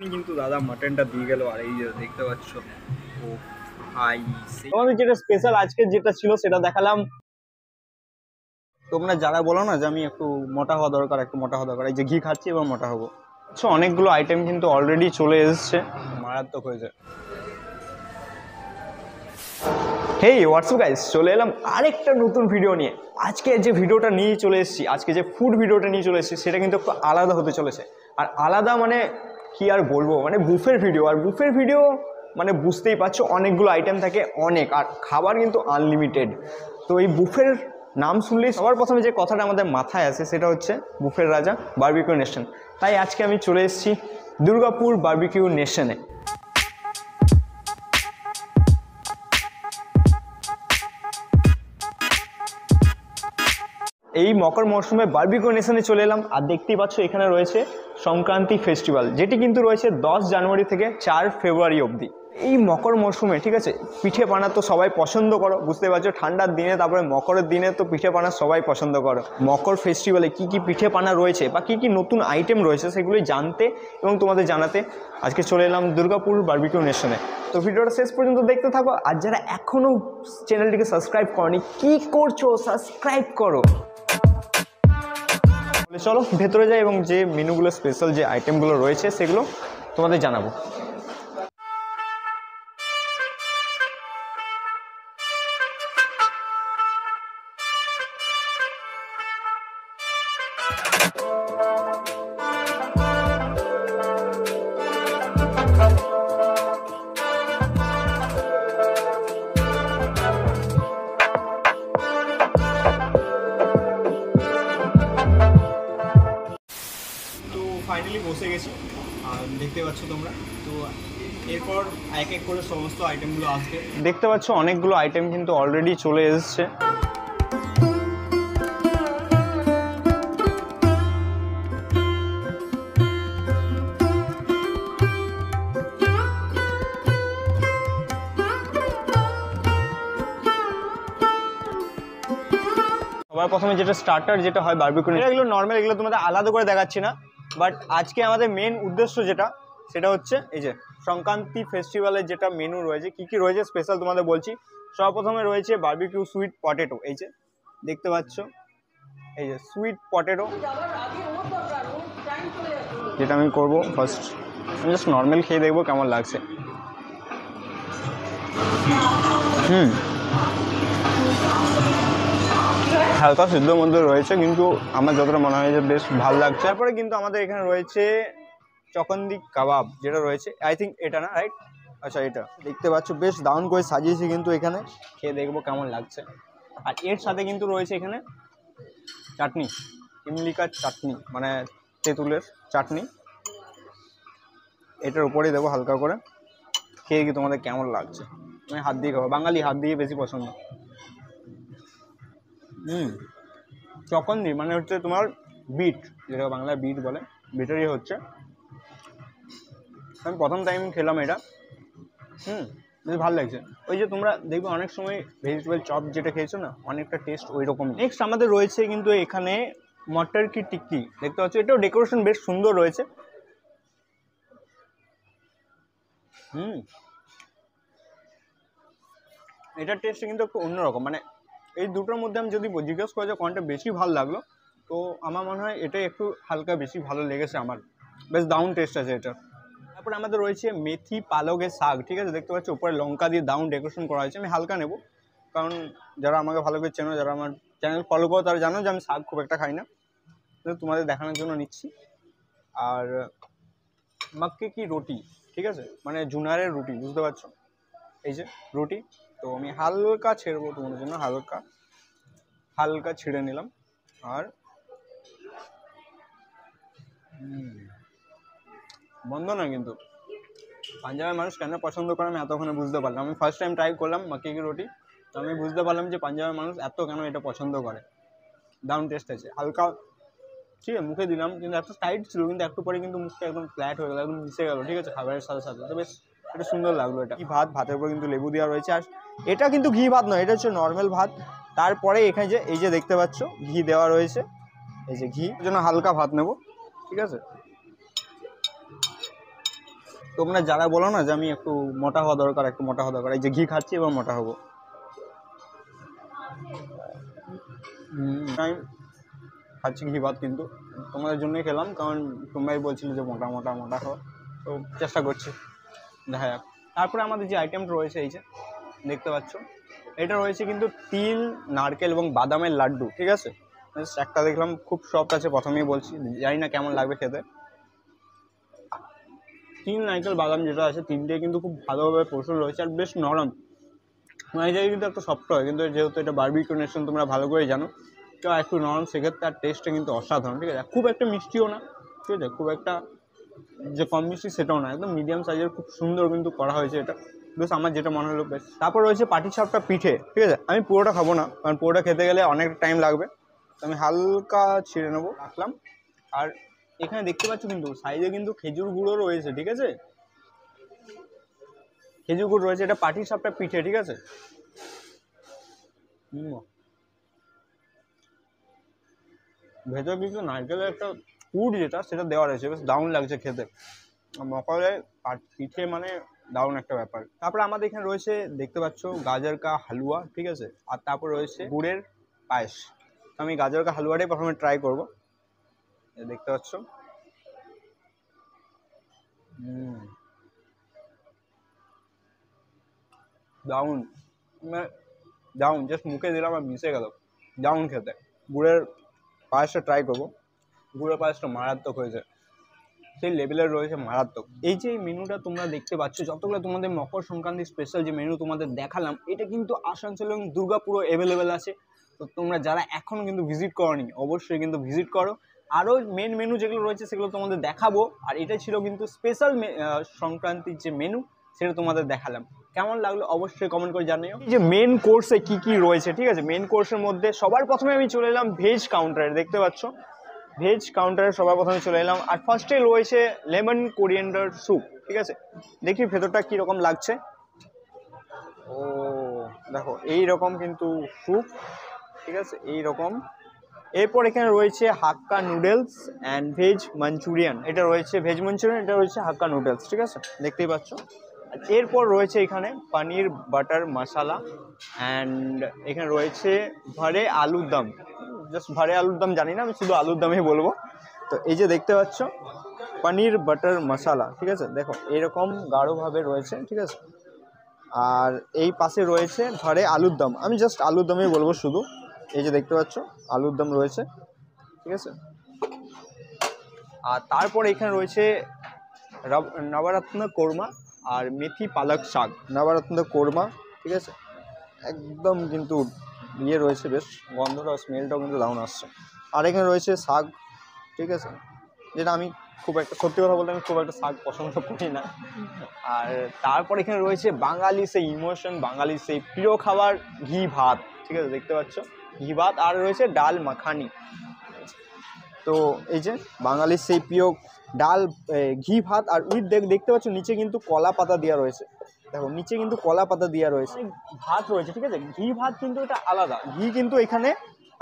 কিন্তু দাদা মাটনটা দিয়ে গেল আর এই যে দেখতে পাচ্ছ ও আমাদের যেটা স্পেশাল আজকে যেটা ছিল সেটা দেখালাম। তোমরা যারা বলো না যে আমি একটু মোটা হওয়া দরকার একটু মোটা হওয়া দরকার এই যে ঘি খাচ্ছি এবার মোটা হব। আচ্ছা অনেকগুলো আইটেম কিন্তু অলরেডি চলে এসেছে। মারাত্মক হয়েছে। হেই হোয়াটসঅ্যাপ গাইস চলে এলাম আরেকটা নতুন ভিডিও নিয়ে। আজকে যে ভিডিওটা নিয়ে চলে এসেছি আজকে যে ফুড ভিডিওটা নিয়ে চলে এসেছি সেটা কিন্তু একটু আলাদা হতে চলেছে। আর আলাদা মানে কি আর বলব? মানে বুফের ভিডিও আর বুফের ভিডিও মানে বুঝতেই পারছ, অনেকগুলো আইটেম থাকে অনেক, আর খাবার কিন্তু আনলিমিটেড তো এই বুফের নাম শুনলেই সবার প্রথমে যে কথাটা আমাদের মাথায় আসে সেটা হচ্ছে বুফের রাজা বার্বিকিউ নেশন তাই আজকে আমি চলে এসেছি দুর্গাপুর বার্বিকিউ নেশনে এই মকর মরশুমে বার্বিকিউ নেশনে চলে এলাম, আর দেখতেই পাচ্ছ এখানে রয়েছে সংক্রান্তি ফেস্টিভ্যাল যেটি কিন্তু রয়েছে দশ জানুয়ারি থেকে চার ফেব্রুয়ারি অবধি। এই মকর মরশুমে, ঠিক আছে? পিঠে পানা তো সবাই পছন্দ করো, বুঝতে পারছ? ঠান্ডার দিনে, তারপরে মকরের দিনে তো পিঠে পানা সবাই পছন্দ করো। মকর ফেস্টিভ্যালে কী কী পিঠে পানা রয়েছে বা কী কী নতুন আইটেম রয়েছে সেগুলি জানতে এবং তোমাদের জানাতে আজকে চলে এলাম দুর্গাপুর বার্বিকিউ নেশনে তো ভিডিওটা শেষ পর্যন্ত দেখতে থাকো। আর যারা এখনও চ্যানেলটিকে সাবস্ক্রাইব করনি, কী করছ? সাবস্ক্রাইব করো। তাহলে চলো ভেতরে যাই এবং যে মেনুগুলো স্পেশাল যে আইটেমগুলো রয়েছে সেগুলো তোমাদের জানাব। ফাইনালি বসে গেছি। দেখতে পাচ্ছ তোমরা। তো এরপর এক এক করে সমস্ত আইটেমগুলো আসবে। দেখতে পাচ্ছ, অনেকগুলো আইটেম কিন্তু অলরেডি চলে এসেছে। প্রথমে যেটা স্টার্টার যেটা হয় বারবিকিউ এগুলো নর্মাল এগুলো তোমাদের আলাদা করে দেখাচ্ছি না। বাট আজকে আমাদের মেন উদ্দেশ্য যেটা, সেটা হচ্ছে এই যে সংক্রান্তি ফেস্টিভ্যালের যেটা মেনু রয়েছে, কি কি রয়েছে স্পেশাল তোমাদের বলছি। সর্বপ্রথমে রয়েছে বার্বিকিউ সুইট পটেটো এই যে দেখতে পাচ্ছ, এই যে সুইট পটেটো যেটা আমি করব ফার্স্ট আমি জাস্ট নর্মাল খেয়ে দেখব কেমন লাগছে। হুম। হালকা সিদ্ধ মধ্যে রয়েছে, কিন্তু আমার যতটা মনে হয় যে বেশ ভালো লাগছে। তারপরে কিন্তু আমাদের এখানে রয়েছে চকন্দি কাবাব, যেটা রয়েছে আই থিঙ্ক এটা না রাইট আচ্ছা এটা। দেখতে পাচ্ছ, বেশ দারুণ করে সাজিয়েছি কিন্তু এখানে। খেয়ে দেখব কেমন লাগছে। আর এর সাথে কিন্তু রয়েছে এখানে চাটনি ইমলিকার চাটনি মানে তেঁতুলের চাটনি। এটার উপরেই দেবো হালকা করে। খেয়ে কি তোমাদের কেমন লাগছে? আমি হাত দিয়ে খাব। বাঙালি হাত দিয়ে বেশি পছন্দ। হুম। চকন্দি মানে হচ্ছে তোমার বিট, যেটা বাংলায় বিট বলে, বিটেরই হচ্ছে। আমি প্রথম টাইম খেলাম এটা। হুম, বেশ ভালো লাগছে। ওই যে তোমরা দেখবে অনেক সময় ভেজিটেবল চপ যেটা খেয়েছো না, অনেকটা টেস্ট ওই রকম নেক্সট আমাদের রয়েছে কিন্তু এখানে মটর কি টিক্কি, দেখতে পাচ্ছ? এটাও ডেকোরেশন বেশ সুন্দর রয়েছে। হুম। এটার টেস্ট কিন্তু একটু অন্যরকম মানে এই দুটোর মধ্যে আমি যদি জিজ্ঞেস করে যে কোনটা বেশি ভালো লাগল, তো আমার মনে হয় এটাই একটু হালকা বেশি ভালো লেগেছে আমার। বেশ দাউন টেস্ট আছে এটা। তারপরে আমাদের রয়েছে মেথি পালকের শাক, ঠিক আছে? দেখতে পাচ্ছি উপরে লঙ্কা দিয়ে দাউন ডেকোরেশন করা হয়েছে। আমি হালকা নেব, কারণ যারা আমাকে ভালো করে চেনো, যারা আমার চ্যানেল ফলো করো, তারা জানো যে আমি শাক খুব একটা খাই না। তোমাদের দেখানোর জন্য নিচ্ছি। আর মাক্কে কি রুটি, ঠিক আছে? মানে জুনারের রুটি, বুঝতে পারছ? এই যে রুটি, তো আমি হালকা ছেড়বো তোমাদের জন্য, হালকা। হালকা ছিঁড়ে নিলাম। আর বন্ধ না কিন্তু। পাঞ্জাবের মানুষ কেন পছন্দ করে আমি এতক্ষণে বুঝতে পারলাম। আমি ফার্স্ট টাইম ট্রাই করলাম মাকি রুটি। তো আমি বুঝতে পারলাম যে পাঞ্জাবের মানুষ এত কেন এটা পছন্দ করে। দারুণ টেস্ট আছে। হালকা, ঠিক আছে, মুখে দিলাম, কিন্তু এত টাইট ছিল, কিন্তু একটু পরে কিন্তু মুখটা একদম ফ্ল্যাট হয়ে গেল, একদম মিশে গেল, ঠিক আছে, খাবারের সাথে সাথে। তো বেশ এটা সুন্দর লাগল এটা। ঘি ভাত, ভাতের উপর কিন্তু লেবু দেওয়া রয়েছে। আর এটা কিন্তু ঘি ভাত নয়, এটা হচ্ছে নর্মাল ভাত। তারপরে এখানে যে, এই যে দেখতে পাচ্ছ, ঘি দেওয়া রয়েছে। এই যে ঘি জন্য হালকা ভাত নেব, ঠিক আছে? তোমরা যারা বলো না যে আমি একটু মোটা হওয়া দরকার, একটু মোটা হওয়া দরকার, এই যে ঘি খাচ্ছি, এবার মোটা হব। খাচ্ছি ঘি ভাত কিন্তু। তোমাদের জন্যই খেলাম, কারণ তোমরাই বলছিলে যে মোটা মোটা মোটা খাও তো চেষ্টা করছি। দেখা যাক তারপরে আমাদের যে আইটেমটা রয়েছে এই যে, দেখতে পাচ্ছ, এটা রয়েছে কিন্তু তিল, নারকেল এবং বাদামের লাড্ডু, ঠিক আছে? একটা দেখলাম, খুব সফট আছে, প্রথমেই বলছি, জানি না কেমন লাগবে খেতে। তিল, নারকেল, বাদাম যেটা আছে তিনটে কিন্তু খুব ভালোভাবে প্রস্তুত রয়েছে আর বেশ নরম। মানে জায়গায় কিন্তু একটা সফট হয়, কিন্তু যেহেতু এটা বার্বিকিউ নেশন তোমরা ভালো করে জানো। তো একটু নরম, সেক্ষেত্রে তার টেস্টটা কিন্তু অসাধারণ, ঠিক আছে? খুব একটা মিষ্টিও না, ঠিক আছে? খুব একটা যে কম মিষ্টি সেটাও না একদম মিডিয়াম সাইজের খুব সুন্দর কিন্তু করা হয়েছে এটা। বেশ আমার যেটা মনে হলো, বেশ। তারপর রয়েছে পাটি সাপটা পিঠে, ঠিক আছে? আমি পুরোটা খাব না, কারণ পুরোটা খেতে গেলে অনেক টাইম লাগবে। তো আমি হালকা ছিঁড়ে নেব, রাখলাম। আর এখানে দেখতে পাচ্ছ কিন্তু সাইডে কিন্তু খেজুর গুঁড়ো রয়েছে, ঠিক আছে? খেজুর গুড় রয়েছে, এটা পাটি সাপটা পিঠে, ঠিক আছে। ভেতর কিন্তু নারকেলের একটা পুর যেটা, সেটা দেওয়া রয়েছে বেশ দারুণ লাগছে খেতে। আর মকরে পাট- পিঠে মানে দারুণ একটা ব্যাপার। তারপরে আমাদের এখানে রয়েছে, দেখতে পাচ্ছ গাজর কা হালুয়া, ঠিক আছে? আর তারপর রয়েছে গুড়ের পায়েস। আমি গাজর কা হালুয়াটাই প্রথমে ট্রাই করব। দেখতে পাচ্ছ। দারুণ। মানে দারুণ। জাস্ট মুখে দিলাম আর মিশে গেল। দারুণ খেতে। গুড়ের পায়েসটা ট্রাই করব। গুড়ের পায়েসটা মারাত্মক হয়েছে। সেই লেভেলের রয়েছে মারাত্মক। এই যে মেনুটা তোমরা দেখতে পাচ্ছ, যতগুলো তোমাদের মকর সংক্রান্তি স্পেশাল যে মেনু তোমাদের দেখালাম, এটা কিন্তু আসানসোল এবং দুর্গাপুরও অ্যাভেলেবেল আছে। তো তোমরা যারা এখনও কিন্তু ভিজিট করনি, অবশ্যই কিন্তু ভিজিট করো। আরও মেন মেনু যেগুলো রয়েছে, সেগুলো তোমাদের দেখাবো। আর এটা ছিল কিন্তু স্পেশাল সংক্রান্তির যে মেনু সেটা তোমাদের দেখালাম। কেমন লাগল অবশ্যই কমেন্ট করে জানিও। যে মেন কোর্সে কি কি রয়েছে, ঠিক আছে? মেন কোর্সের মধ্যে সবার প্রথমে আমি চলে এলাম ভেজ কাউন্টারে দেখতে পাচ্ছ? ভেজ কাউন্টারে সবার প্রথমে চলে এলাম। আর ফার্স্টে রয়েছে লেমন কোরিয়েন্ডার স্যুপ ঠিক আছে? দেখি ভেতরটা কীরকম লাগছে। ও, দেখো এই রকম কিন্তু স্যুপ ঠিক আছে? এই রকম এরপর এখানে রয়েছে Hakka noodles and veg Manchurian এটা রয়েছে ভেজ মাঞ্চুরিয়ান এটা রয়েছে হাক্কা নুডলস ঠিক আছে? দেখতেই পাচ্ছ? এরপর রয়েছে এখানে পনির বাটার মশালা অ্যান্ড এখানে রয়েছে ভারে আলুর দম। জাস্ট ভারে আলুর দম জানি না, আমি শুধু আলুর দমই বলব। তো এই যে দেখতে পাচ্ছ, পনির বাটার মশালা, ঠিক আছে? দেখো, এরকম গাঢ়ভাবে রয়েছে, ঠিক আছে? আর এই পাশে রয়েছে ঘরে আলুর দম। আমি জাস্ট আলুর দমই বলব শুধু। এই যে দেখতে পাচ্ছ, আলুর দম রয়েছে, ঠিক আছে? আর তারপর এখানে রয়েছে নবরত্ন কোরমা। আর মেথি পালক শাক। নবরত্ন কোরমা, ঠিক আছে? একদম কিন্তু ইয়ে রয়েছে বেশ, গন্ধটা স্মেলটাও কিন্তু দারুণ আসছে। আর এখানে রয়েছে শাক, ঠিক আছে? যেটা আমি খুব একটা, সত্যি কথা বলতে আমি খুব একটা শাক পছন্দ করি না। আর তারপর এখানে রয়েছে বাঙালি সেই ইমোশন, বাঙালি সেই প্রিয় খাবার ঘি ভাত, ঠিক আছে? দেখতে পাচ্ছ? ঘি ভাত, আর রয়েছে ডাল মাখানি। তো এই যে বাঙালির সেই প্রিয় ডাল ঘি ভাত আর উইথ দেখ দেখতে পাচ্ছ নিচে কিন্তু কলা পাতা দেওয়া রয়েছে। দেখো নিচে কিন্তু কলা পাতা দেওয়া রয়েছে। ভাত রয়েছে ঠিক আছে? ঘি ভাত কিন্তু এটা আলাদা। ঘি কিন্তু এখানে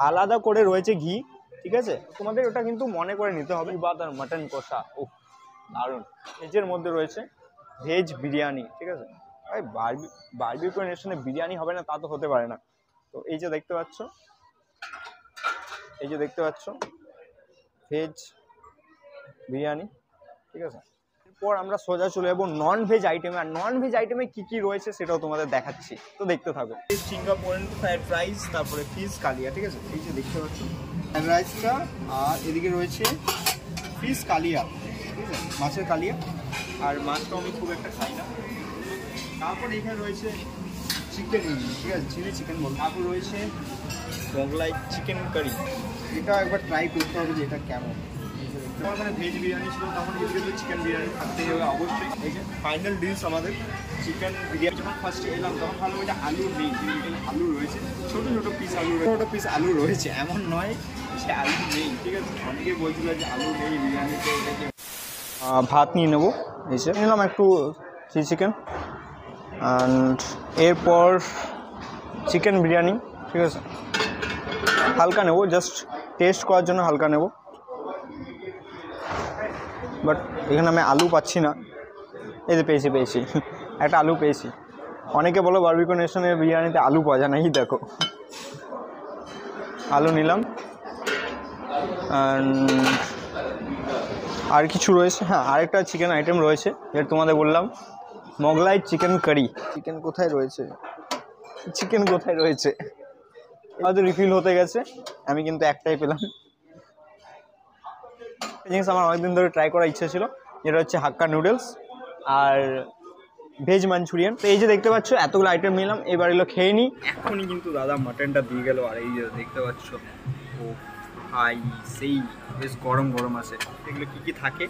আলাদা করে রয়েছে ঘি ঠিক আছে? তোমাদের ওটা কিন্তু মনে করে নিতে হবে। ভাত আর মাটন কষা ও দারুণ। ভেজের মধ্যে রয়েছে ভেজ বিরিয়ানি ঠিক আছে? ভাই বারবি বারবিকিউ নেশনে বিরিয়ানি হবে না তা তো হতে পারে না। তো এই যে দেখতে পাচ্ছ এই যে দেখতে পাচ্ছ ভেজ বিরিয়ানি, ঠিক আছে? এরপর আমরা সোজা চলে যাব নন ভেজ আইটেমে আর নন ভেজ আইটেমে কী কী রয়েছে সেটাও তোমাদের দেখাচ্ছি। তো দেখতে থাকো। সিঙ্গাপুরের ফ্রাইড রাইস তারপরে ফিশ কালিয়া, ঠিক আছে? এই যে দেখতে পাচ্ছ। ফ্রাইড রাইসটা আর এদিকে রয়েছে ফিশ কালিয়া, ঠিক আছে? মাছের কালিয়া। আর মাছটাও আমি খুব একটা খাই না। তারপর এখানে রয়েছে চিকেন ঠিক আছে? চিলি চিকেন বল। তারপর রয়েছে মোগলাই চিকেন কারি এটা একবার ট্রাই করতে হবে যে এটা কেমন। ভেজ বিরিয়ানি চিকেন বিরিয়ানি থাকতেই হবে অবশ্যই। এই যে ফাইনাল ডিশ আমাদের চিকেন বিরিয়ানি যখন ফার্স্টে এলাম, তখন ভালো এটা আলু নেই আলু রয়েছে। ছোটো ছোটো পিস আলু ছোটো পিস আলু রয়েছে, এমন নয় যে আলু নেই, ঠিক আছে? অনেকে বলছিল যে আলু নেই বিরিয়ানিতে ভাত নিয়ে নেব, এই নিলাম একটু চিকেন অ্যান্ড এরপর চিকেন বিরিয়ানি, ঠিক আছে? হালকা নেব জাস্ট টেস্ট করার জন্য হালকা নেব। বাট এখানে আমি আলু পাচ্ছি না। এই যে পেয়েছি পেয়েছি। একটা আলু পেয়েছি। অনেকে বলো বারবিকো নেশনের বিরিয়ানিতে আলু পাওয়া যায় না, এই দেখো। আলু নিলাম। আর কিছু রয়েছে? হ্যাঁ আরেকটা চিকেন আইটেম রয়েছে, যেটা তোমাদের বললাম। মোগলাই চিকেন কারি চিকেন কোথায় রয়েছে? চিকেন কোথায় রয়েছে? হয়তো রিফিল হতে গেছে। আমি কিন্তু একটাই পেলাম। এই জিনিস আমার অনেকদিন ধরে ট্রাই করার ইচ্ছা ছিল, যেটা হচ্ছে হাক্কা নুডলস আর ভেজ মাঞ্চুরিয়ান তো এই যে দেখতে পাচ্ছ, এতগুলো আইটেম নিলাম, এবার এগুলো খেয়ে নিই। এখনই কিন্তু দাদা মাটনটা দিয়ে গেল, আর এই যে দেখতে পাচ্ছ, ও ভাই, সেই বেশ গরম গরম আছে। এগুলো কী কী থাকে?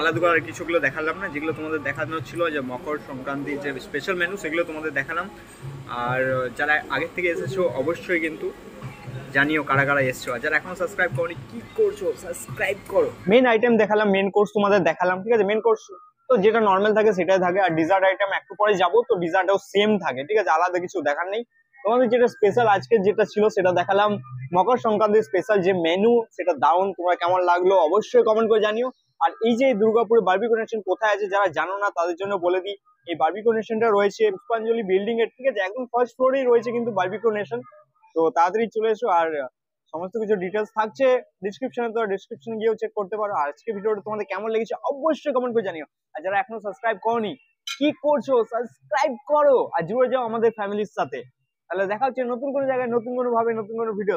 আলাদা করে কিছুগুলো দেখালাম না, যেগুলো তোমাদের দেখানো ছিল, যে মকর সংক্রান্তির যে স্পেশাল মেনু সেগুলো তোমাদের দেখালাম। আর যারা আগের থেকে এসেছ, অবশ্যই কিন্তু জানিও কারা কারা এসছো আর যারা এখনও সাবস্ক্রাইব করনি, কি করছ? সাবস্ক্রাইব করো। মেন আইটেম দেখালাম মেন কোর্স তোমাদের দেখালাম, ঠিক আছে? মেন কোর্স তো যেটা নর্মাল থাকে সেটাই থাকে, আর ডিজার্ট আইটেম একটু পরে যাব, তো ডিজার্টও সেম থাকে, ঠিক আছে? আলাদা কিছু দেখার নেই। তোমাদের যেটা স্পেশাল আজকে যেটা ছিল সেটা দেখালাম। মকর সংক্রান্তির স্পেশাল যে মেনু সেটা দাউন তোমার কেমন লাগল অবশ্যই কমেন্ট করে জানিও। আর এই যে দুর্গাপুরে বার্বি কানেকশন কোথায় আছে, যারা জানো না, তাদের জন্য বলে দিই, এই বার্বি কানেকশনটা রয়েছে, পুষ্পাঞ্জলি বিল্ডিং এর, ঠিক আছে? একদম ফার্স্ট ফ্লোরেই রয়েছে কিন্তু বার্বি কানেকশন তো তাড়াতাড়ি চলে এসো আর সমস্ত কিছু ডিটেলস থাকছে ডিসক্রিপশনে তো ডিসক্রিপশনে গিয়েও চেক করতে পারো। আর আজকে ভিডিওটা তোমাদের কেমন লেগেছে অবশ্যই কমেন্ট করে জানিও। আর যারা এখনও সাবস্ক্রাইব করনি, কি করছ? সাবস্ক্রাইব করো আর জুড়ে যাও আমাদের ফ্যামিলির সাথে। তাহলে দেখা হচ্ছে নতুন কোনো জায়গায়, নতুন কোনো ভাবে নতুন কোনো ভিডিও